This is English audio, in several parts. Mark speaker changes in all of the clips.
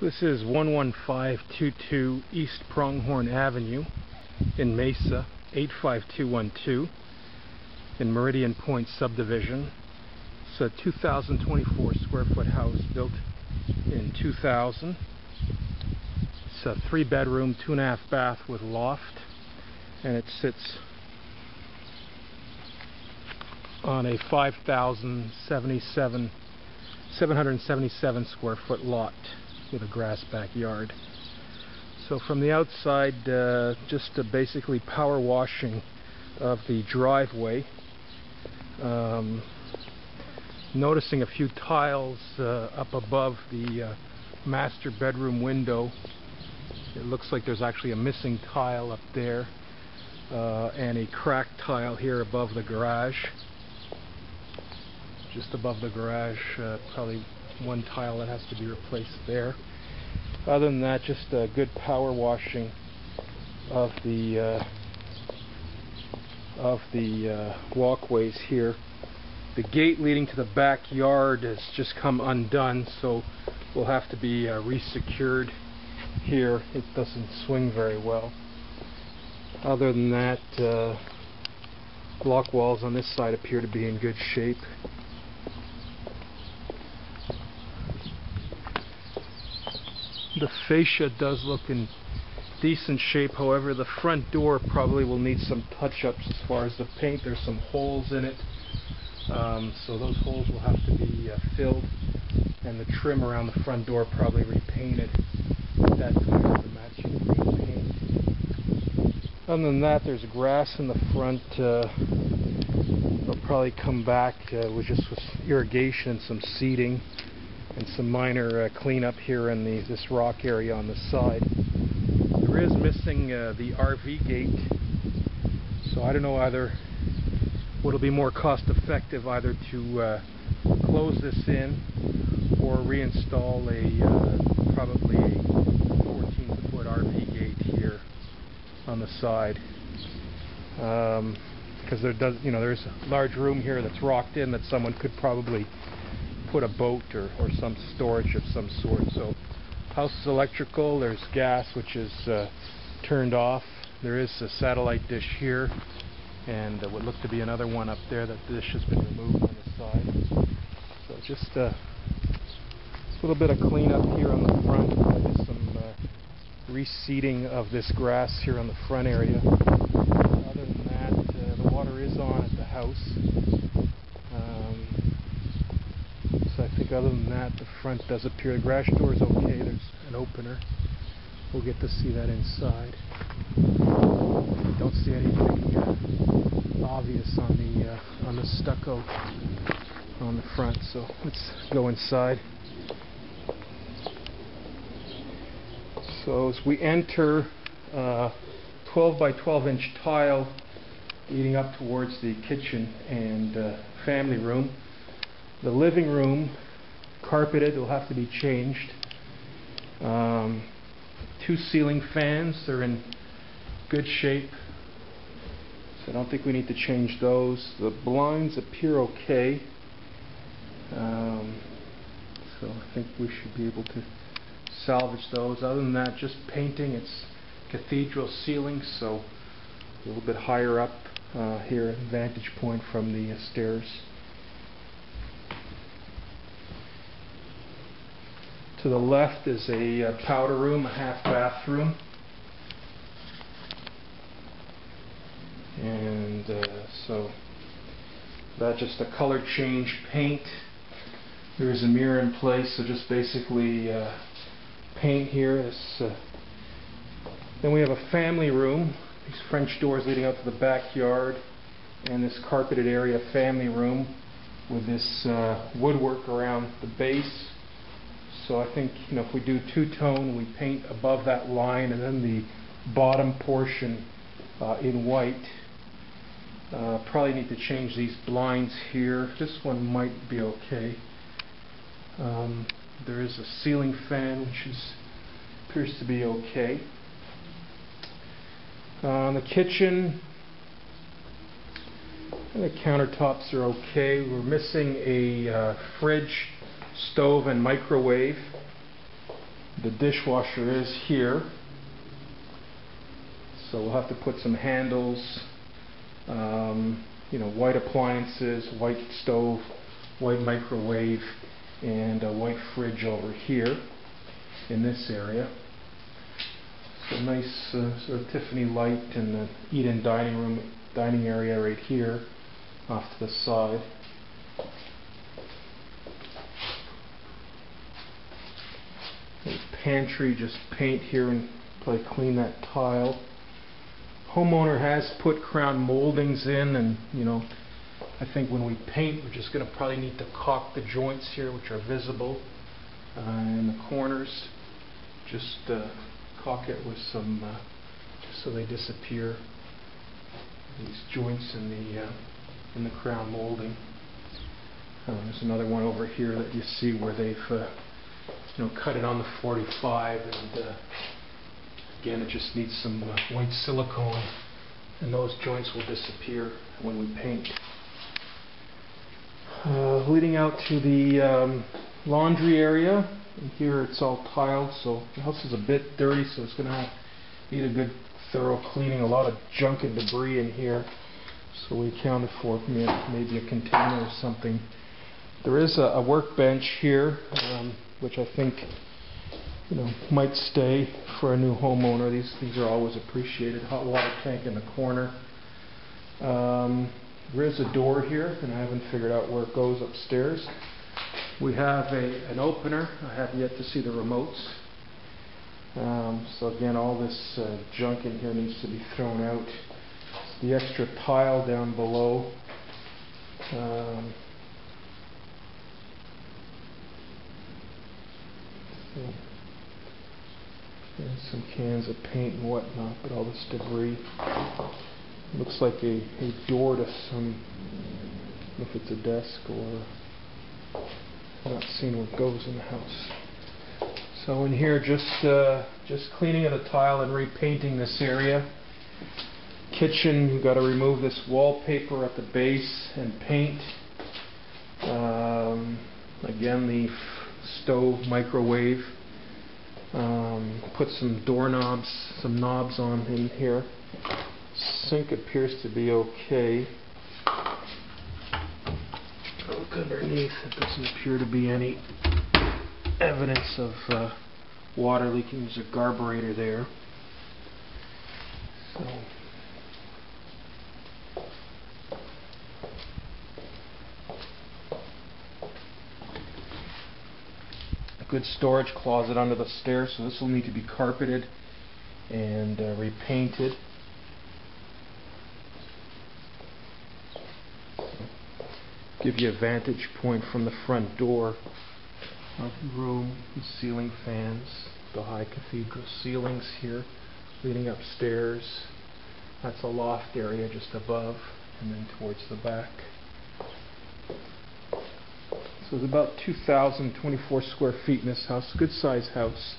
Speaker 1: This is 11522 East Pronghorn Avenue in Mesa, 85212 in Meridian Point subdivision. It's a 2024 square foot house built in 2000. It's a three bedroom, two and a half bath with loft and it sits on a 5,077 777 square foot lot with a grass backyard. So from the outside, uh, just basically power washing of the driveway. Um, noticing a few tiles uh, up above the uh, master bedroom window. It looks like there's actually a missing tile up there uh, and a cracked tile here above the garage. Just above the garage, uh, probably one tile that has to be replaced there. Other than that, just a good power washing of the uh, of the uh, walkways here. The gate leading to the backyard has just come undone, so will have to be uh, resecured here. It doesn't swing very well. Other than that, uh, block walls on this side appear to be in good shape. The fascia does look in decent shape, however the front door probably will need some touch-ups as far as the paint. There's some holes in it, um, so those holes will have to be uh, filled and the trim around the front door probably repainted. The matching paint. Other than that, there's grass in the front. Uh, they'll probably come back uh, with just with irrigation and some seeding and some minor uh, cleanup here in the this rock area on the side. There is missing uh, the RV gate, so I don't know either what will be more cost effective either to uh, close this in or reinstall a uh, probably a 14 foot RV gate here on the side. Um, because there does, you know, there's a large room here that's rocked in that someone could probably put a boat or, or some storage of some sort. So house is electrical, there's gas which is uh, turned off. There is a satellite dish here and uh, what looked to be another one up there. That dish has been removed on the side. So just uh, a little bit of cleanup here on the front. Just some uh, reseeding of this grass here on the front area. Other than that, uh, the water is on at the house. So I think other than that, the front does appear. The garage door is okay. There's an opener. We'll get to see that inside. Don't see anything uh, obvious on the uh, on the stucco on the front. So let's go inside. So as we enter, uh, 12 by 12 inch tile leading up towards the kitchen and uh, family room. The living room, carpeted, will have to be changed. Um, two ceiling fans, they're in good shape. So I don't think we need to change those. The blinds appear okay. Um, so I think we should be able to salvage those. Other than that, just painting. It's cathedral ceiling, so a little bit higher up uh, here, vantage point from the uh, stairs. To the left is a uh, powder room, a half bathroom. And uh, so that's just a color change paint. There is a mirror in place, so just basically uh, paint here. This, uh, then we have a family room. These French doors leading out to the backyard, and this carpeted area family room with this uh, woodwork around the base. So I think, you know, if we do two-tone, we paint above that line and then the bottom portion uh, in white. Uh, probably need to change these blinds here. This one might be okay. Um, there is a ceiling fan which is, appears to be okay. Uh, the kitchen, and the countertops are okay. We're missing a uh, fridge stove and microwave. The dishwasher is here. So we'll have to put some handles, um, you know, white appliances, white stove, white microwave, and a white fridge over here in this area. So nice uh, sort of Tiffany light in the eat-in dining room, dining area right here off to the side. The pantry, just paint here and probably clean that tile. Homeowner has put crown moldings in and, you know, I think when we paint, we're just going to probably need to caulk the joints here, which are visible uh, in the corners. Just uh, caulk it with some, uh, just so they disappear. These joints in the uh, in the crown molding. Uh, there's another one over here that you see where they've, uh, you know, cut it on the 45, and uh, again, it just needs some uh, white silicone, and those joints will disappear when we paint. Uh, leading out to the um, laundry area. And here it's all tiled, so the house is a bit dirty, so it's going to need a good thorough cleaning. A lot of junk and debris in here, so we accounted for maybe a container or something. There is a, a workbench here, um, which I think you know might stay for a new homeowner. These these are always appreciated. Hot water tank in the corner. Um, there is a door here, and I haven't figured out where it goes upstairs. We have a, an opener. I have yet to see the remotes. Um, so again, all this uh, junk in here needs to be thrown out. The extra tile down below. Um, some cans of paint and whatnot, but all this debris. Looks like a, a door to some, if it's a desk or, I'm not seeing what goes in the house. So in here, just uh, just cleaning of the tile and repainting this area. Kitchen, you've got to remove this wallpaper at the base and paint. Um, again, the stove, microwave. Um, put some doorknobs, some knobs on in here sink appears to be okay. Look underneath, it doesn't appear to be any evidence of uh, water leaking. There's a garburator there. So. Good storage closet under the stairs, so this will need to be carpeted and uh, repainted. give you a vantage point from the front door of the room, the ceiling fans, the high cathedral ceilings here leading upstairs. That's a loft area just above and then towards the back. So it's about 2,024 square feet in this house. Good size house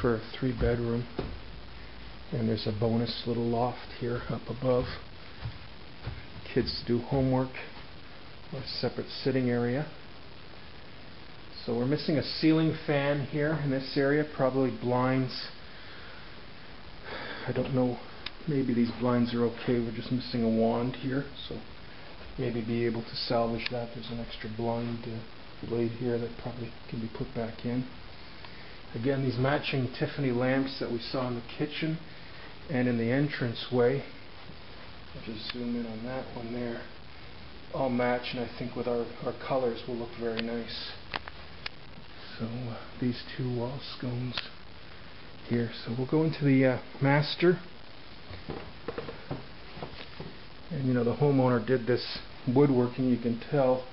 Speaker 1: for a three bedroom. And there's a bonus little loft here up above. Kids do homework a separate sitting area. So we're missing a ceiling fan here in this area, probably blinds. I don't know, maybe these blinds are okay, we're just missing a wand here, so maybe be able to salvage that. There's an extra blind uh, blade here that probably can be put back in. Again, these matching Tiffany lamps that we saw in the kitchen and in the entrance way. I'll just zoom in on that one there all match and I think with our, our colors will look very nice. So uh, these two wall scones here. So we'll go into the uh, master. And you know the homeowner did this woodworking you can tell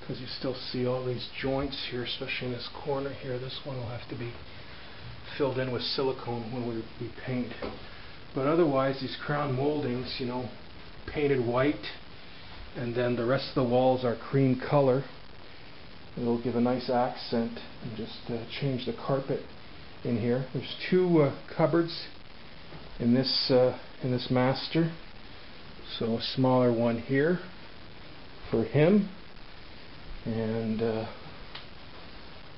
Speaker 1: because you still see all these joints here especially in this corner here. This one will have to be filled in with silicone when we, we paint. But otherwise these crown moldings, you know, painted white and then the rest of the walls are cream color. It'll give a nice accent and just uh, change the carpet in here. There's two uh, cupboards in this uh, in this master. So a smaller one here for him and uh,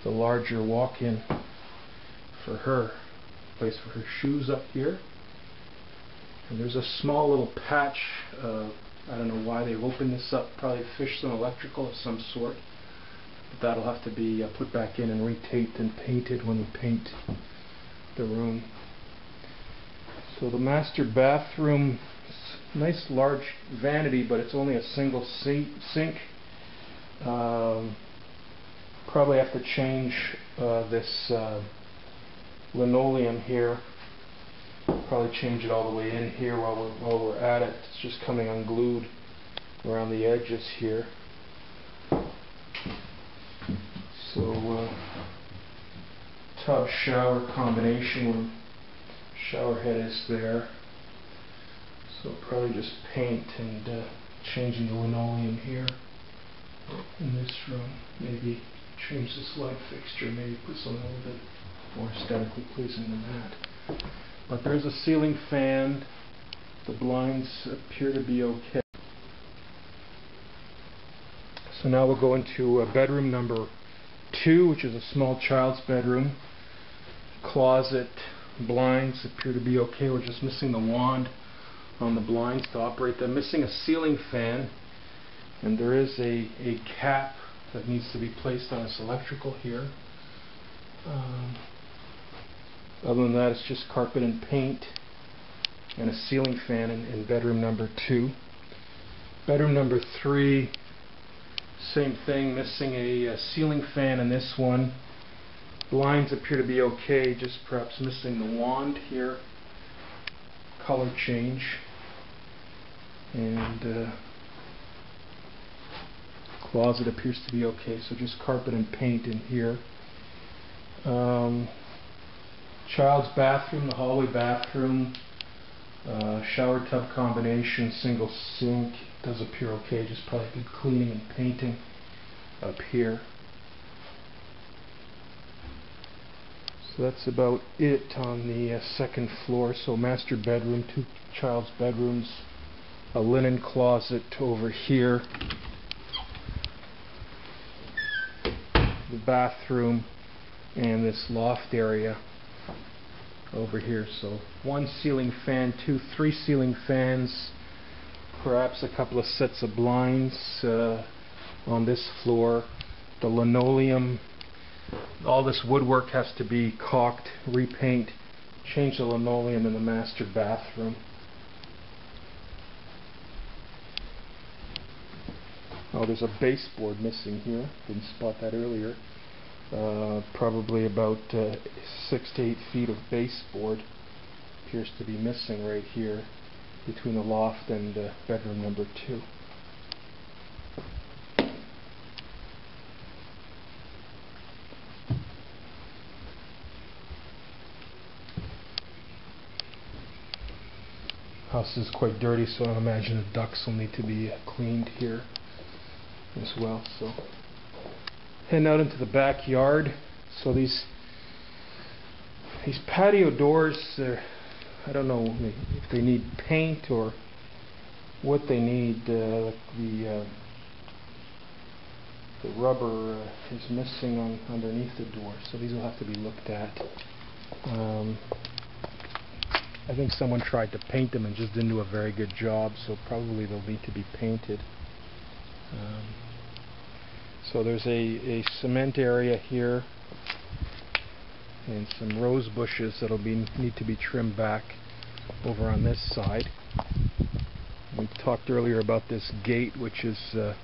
Speaker 1: the larger walk-in for her. Place for her shoes up here. And there's a small little patch. Uh, I don't know why they've opened this up. Probably fish some electrical of some sort. But that'll have to be uh, put back in and retaped and painted when we paint the room. So the master bathroom, nice large vanity, but it's only a single sink. Um, probably have to change uh, this uh, linoleum here. Probably change it all the way in here while we're while we're at it. It's just coming unglued around the edges here. So uh, tub shower combination where shower head is there. So probably just paint and uh, changing the linoleum here in this room. Maybe change this light fixture, maybe put something a little bit more aesthetically pleasing than that. But there's a ceiling fan. The blinds appear to be okay. So now we'll go into uh, bedroom number two, which is a small child's bedroom. Closet, blinds appear to be okay. We're just missing the wand on the blinds to operate them. Missing a ceiling fan. And there is a, a cap that needs to be placed on this electrical here. Um, other than that, it's just carpet and paint and a ceiling fan in, in bedroom number two. Bedroom number three, same thing, missing a, a, ceiling fan in this one. Blinds appear to be okay, just perhaps missing the wand here. Color change. And uh, closet appears to be okay, so just carpet and paint in here. Um, child's bathroom, the hallway bathroom, uh, shower tub combination, single sink, does appear okay, just probably good cleaning and painting up here. So that's about it on the uh, second floor. So master bedroom, two child's bedrooms, a linen closet over here, the bathroom, and this loft area over here. So one ceiling fan, two, three ceiling fans, perhaps a couple of sets of blinds uh, on this floor. The linoleum, all this woodwork has to be caulked, repaint, change the linoleum in the master bathroom. Oh, there's a baseboard missing here. Didn't spot that earlier. Uh, probably about uh, six to eight feet of baseboard appears to be missing right here between the loft and uh, bedroom number two. House is quite dirty, so I imagine the ducts will need to be cleaned here as well. So heading out into the backyard. So these these patio doors, I don't know if they need paint or what they need. Uh, the uh, the rubber uh, is missing on underneath the door, so these will have to be looked at. Um, I think someone tried to paint them and just didn't do a very good job, so probably they'll need to be painted. Um, so there's a, a cement area here and some rose bushes that'll be need to be trimmed back over on this side. We talked earlier about this gate which is uh,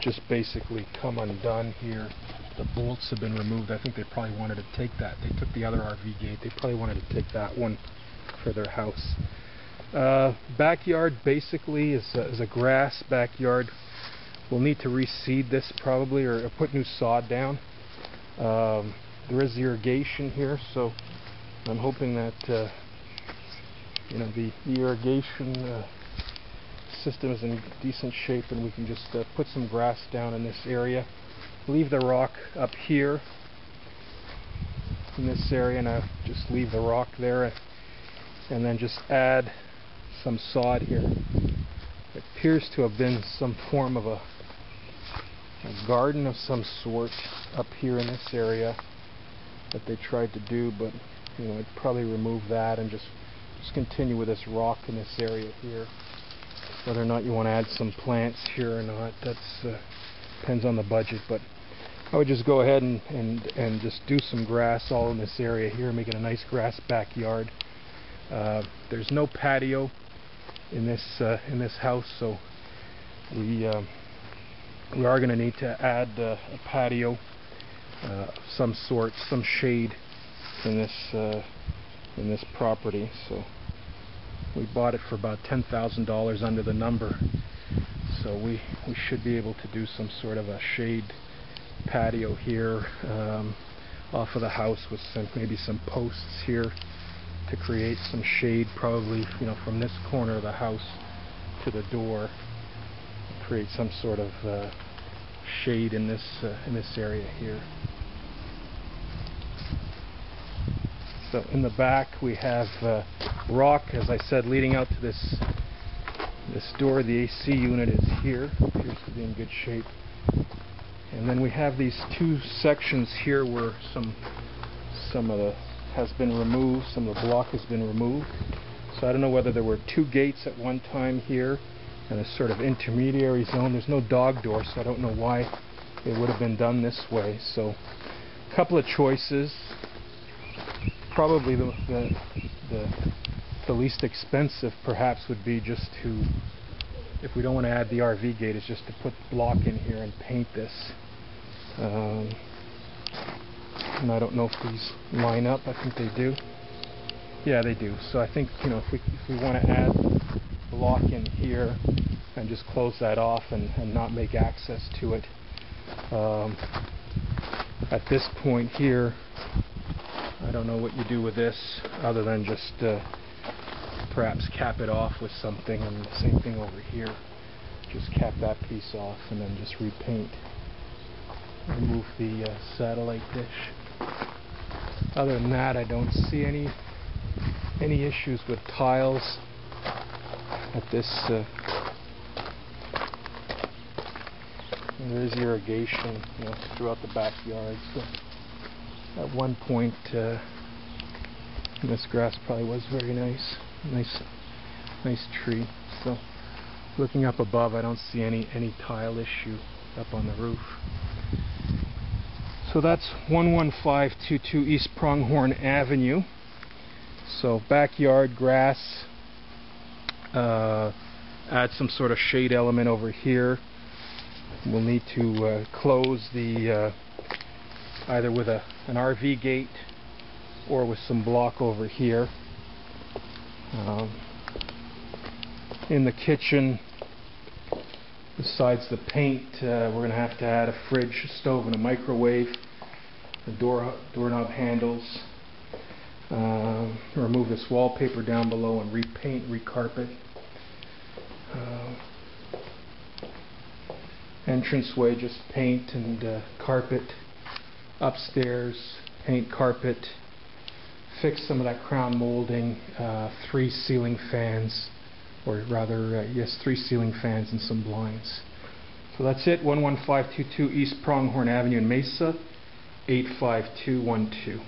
Speaker 1: just basically come undone here. The bolts have been removed. I think they probably wanted to take that. They took the other RV gate. They probably wanted to take that one for their house. Uh, backyard basically is a, is a grass backyard We'll need to reseed this probably or put new sod down. Um, there is irrigation here, so I'm hoping that uh, you know the, the irrigation uh, system is in decent shape and we can just uh, put some grass down in this area. Leave the rock up here in this area and I just leave the rock there and then just add some sod here. It appears to have been some form of a a garden of some sort up here in this area. that they tried to do, but you know, I'd probably remove that and just just continue with this rock in this area here. Whether or not you want to add some plants here or not, that's uh, depends on the budget, but I would just go ahead and, and, and just do some grass all in this area here, making a nice grass backyard. Uh, there's no patio in this uh, in this house, so we uh, we are going to need to add uh, a patio uh, of some sort, some shade in this uh, in this property. So we bought it for about ten thousand dollars under the number. So we we should be able to do some sort of a shade patio here um, off of the house with some maybe some posts here to create some shade probably you know from this corner of the house to the door create some sort of uh, shade in this uh, in this area here. So in the back we have uh, rock as I said leading out to this this door. The AC unit is here. Appears to be in good shape. And then we have these two sections here where some some of the has been removed, some of the block has been removed. So I don't know whether there were two gates at one time here and a sort of intermediary zone. There's no dog door, so I don't know why it would have been done this way. So a couple of choices. Probably the, the, the, the least expensive perhaps would be just to, if we don't want to add the RV gate, is just to put block in here and paint this. Um, and I don't know if these line up. I think they do. Yeah, they do. So I think you know if we if we want to add block in here and just close that off and, and not make access to it. Um, at this point here, I don't know what you do with this other than just uh, perhaps cap it off with something and the same thing over here. Just cap that piece off and then just repaint. Remove the uh, satellite dish. Other than that, I don't see any any issues with tiles at this. Uh, there is irrigation, you know, throughout the backyard. So at one point, uh, this grass probably was very nice, nice, nice tree. So looking up above, I don't see any any tile issue up on the roof. So that's 11522 East Pronghorn Avenue. So backyard grass, uh, add some sort of shade element over here. We'll need to uh, close the uh, either with a an RV gate or with some block over here. Um, in the kitchen, besides the paint, uh, we're going to have to add a fridge, a stove, and a microwave. The door doorknob handles. Uh, remove this wallpaper down below and repaint, recarpet. Uh, entranceway, just paint and uh, carpet. Upstairs, paint, carpet. Fix some of that crown molding. Uh, three ceiling fans or rather, uh, yes, three ceiling fans and some blinds. So that's it, 11522 East Pronghorn Avenue in Mesa, 85212.